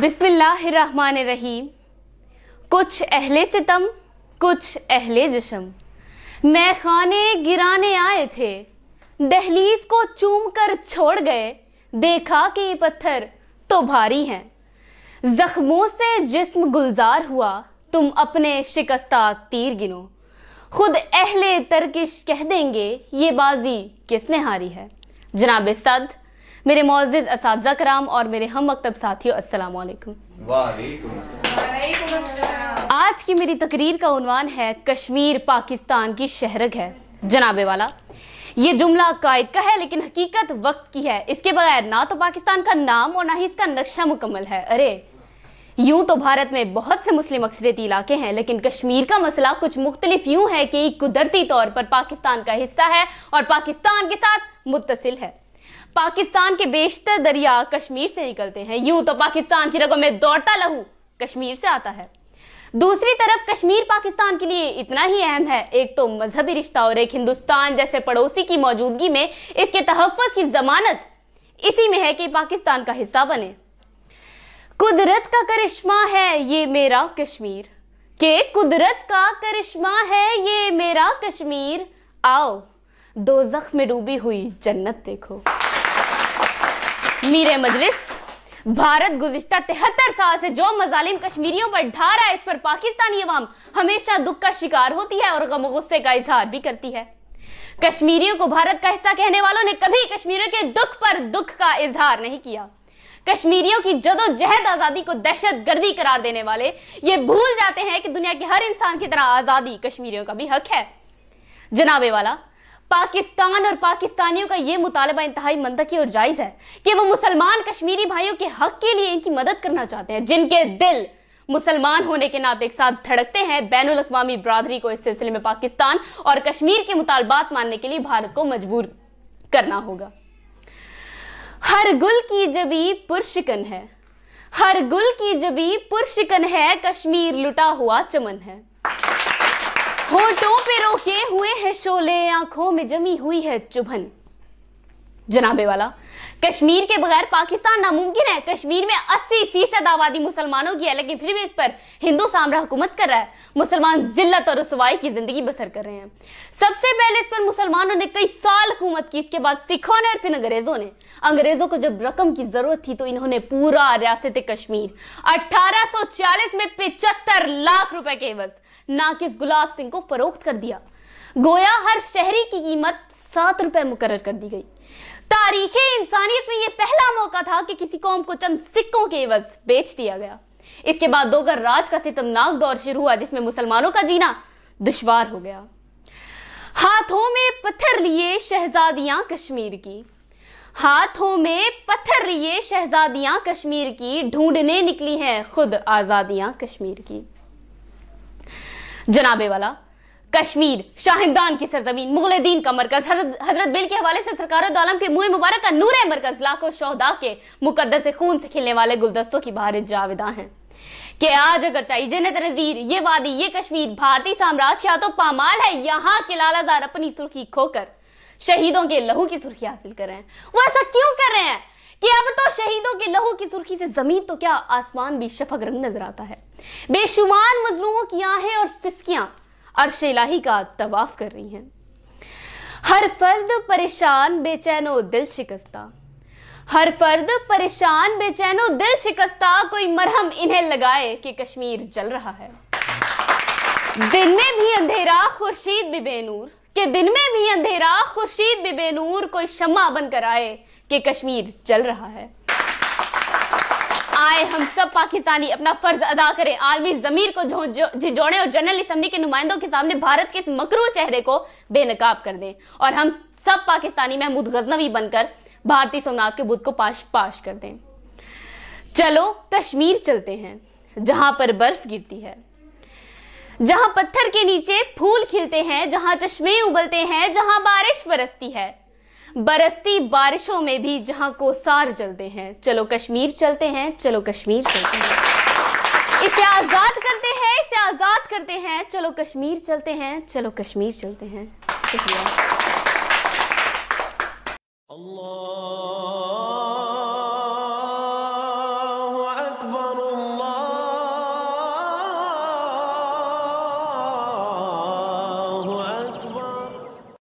बिस्मिल्लाहिर्रहमानिर्रहीम कुछ अहले सितम कुछ अहले जशम मैं खाने गिराने आए थे दहलीज को चूम कर छोड़ गए देखा कि ये पत्थर तो भारी हैं जख्मों से जिस्म गुलजार हुआ तुम अपने शिकस्ता तीर गिनो। खुद अहले तरकिश कह देंगे ये बाजी किसने हारी है? जनाब सद मेरे मोजिज इस कराम और मेरे हम मकतब साथियों अस्सलाम। वालेकुम आज की मेरी तकरीर का उन्वान है कश्मीर पाकिस्तान की शहरग है। जनाबे वाला ये जुमला कायद का है लेकिन हकीकत वक्त की है। इसके बगैर ना तो पाकिस्तान का नाम और ना ही इसका नक्शा मुकम्मल है। अरे यूँ तो भारत में बहुत से मुस्लिम अक्सरियती इलाके हैं, लेकिन कश्मीर का मसला कुछ मुख्तलिफ़ यूँ है कि कुदरती तौर पर पाकिस्तान का हिस्सा है और पाकिस्तान के साथ मुतसिल है। पाकिस्तान के बेशतर दरिया कश्मीर से निकलते हैं। यूँ तो पाकिस्तान की रगों में दौड़ता लहू कश्मीर से आता है। दूसरी तरफ़ कश्मीर पाकिस्तान के लिए इतना ही अहम है। एक तो मजहबी रिश्ता और एक हिंदुस्तान जैसे पड़ोसी की मौजूदगी में इसके तहफ़ की जमानत इसी में है कि पाकिस्तान का हिस्सा बने। कुदरत का करिश्मा है ये मेरा कश्मीर। के कुदरत का करिश्मा है ये मेरा कश्मीर। आओ, दो जख्म में डूबी हुई जन्नत देखो। मीरे मजलिस, भारत गुजश्ता तिहत्तर साल से जो मजालिम कश्मीरियों पर ढा रहा है, इस पर पाकिस्तानी अवाम हमेशा दुख का शिकार होती है और गम गुस्से का इजहार भी करती है। कश्मीरियों को भारत का हिस्सा कहने वालों ने कभी कश्मीरियों के दुख पर दुख का इजहार नहीं किया। कश्मीरियों की जदोजहद आज़ादी को दहशत गर्दी करार देने वाले, ये भूल जाते हैं कि दुनिया के हर इंसान की तरह आज़ादी कश्मीरियों का भी हक है। जनाबे वाला, पाकिस्तान और पाकिस्तानियों का यह मुतालबा इंतहाई मंतकी और जायज़ है कि वो मुसलमान कश्मीरी भाइयों के हक के लिए इनकी मदद करना चाहते हैं, जिनके दिल मुसलमान होने के नाते एक साथ धड़कते हैं बैन अवी बरदरी को इस सिलसिले में पाकिस्तान और कश्मीर के मुतालबात मानने के लिए भारत को मजबूर करना होगा। हर गुल की जबी पुरशिकन है। हर गुल की जबी पुरशिकन है, कश्मीर लुटा हुआ चमन है। होठों पे रोके हुए हैं शोले, आँखों में जमी हुई है चुभन। जनाबे वाला। कश्मीर के बगैर पाकिस्तान नामुमकिन है। कश्मीर में 80 फ़ीसद आबादी मुसलमानों की है, लेकिन फिर भी इस पर हिंदू साम्रा हुकूमत कर रहा है। मुसलमान जिल्लत और रसवाई की ज़िंदगी बसर कर रहे हैं। सबसे पहले इस पर मुसलमानों ने कई साल हुकूमत की, इसके बाद सिखों ने और फिर अंग्रेज़ों ने। अंग्रेज़ों को जब रकम की ज़रूरत थी तो इन्होंने पूरा रियासत कश्मीर। अठारह सौ चालीस में पिचहत्तर लाख रुपए के एवज नाकिस गुलाब सिंह को फरोख्त कर दिया। गोया हर शहरी की कीमत सात रुपए मुकर कर दी गई। तारीख इंसानियत में यह पहला मौका था कि किसी कौम को चंद सिक्कों के एवज बेच दिया गया। इसके बाद दोगर राज का सितमनाक दौर शुरू हुआ, जिसमें मुसलमानों का जीना दुश्वार हो गया। हाथों में पत्थर लिए शहजादियाँ कश्मीर की। हाथों में पत्थर लिए शहजादियाँ कश्मीर की, ढूँढने निकली हैं खुद आजादियाँ कश्मीर की। जनाबे वाला कश्मीर, शाहिदान की सरजमीन मुगल दीन का मरकज, हज़रत बिल के हवाले से सरकार के मुँह मुबारक का नूर मरकज, लाखों शहदा के मुकदस खून से खिलने वाले गुलदस्तों की बाहर जाविदा हैं। कि आज अगर चाहिए जन्नत नजीर, ये वादी, ये कश्मीर, भारतीय साम्राज्य के हाथों पामाल है, यहाँ के लालाजार अपनी सुर्खी खोकर शहीदों के लहू की सुर्खी हासिल कर रहे हैं। वो ऐसा क्यों कर रहे हैं? कि अब तो शहीदों के लहू की सुर्खी से ज़मीन तो क्या आसमान भी शफक रंग नज़र आता है? बेशुमार मजलूमों की आहें और सिस्कियाँ अर्श इलाही का तवाफ कर रही हैं। हर फर्द परेशान बेचैनो दिल शिकस्ता। हर फर्द परेशान बेचैनो दिल शिकस्ता, कोई मरहम इन्हें लगाए कि कश्मीर जल रहा है। दिन में भी अंधेरा, खुर्शीद भी बेनूर। के दिन में भी अंधेरा, खुर्शीद भी बेनूर, कोई शम्मा बनकर आए कि कश्मीर जल रहा है। आए, हम सब पाकिस्तानी अपना फ़र्ज़ अदा करें। आलमी जमीर को झिझोड़े और जनरल असम्बली के नुमाइंदों के सामने भारत के इस मकरू चेहरे को बेनकाब कर दें। और हम सब पाकिस्तानी महमूद गजनवी बनकर भारतीय सोमनाथ के बुद्ध को पाश पाश कर दें। चलो, कश्मीर चलते हैं, जहाँ पर बर्फ़ गिरती है। जहाँ पत्थर के नीचे फूल खिलते हैं, जहाँ चश्मे उबलते हैं, जहाँ बारिश बरसती है। बरसती बारिशों में भी जहाँ कोसार जलते हैं। चलो कश्मीर चलते हैं, चलो कश्मीर चलते हैं। इसे आज़ाद करते हैं, इसे आज़ाद करते हैं। चलो कश्मीर चलते हैं, चलो कश्मीर चलते हैं। शुक्रिया। Allah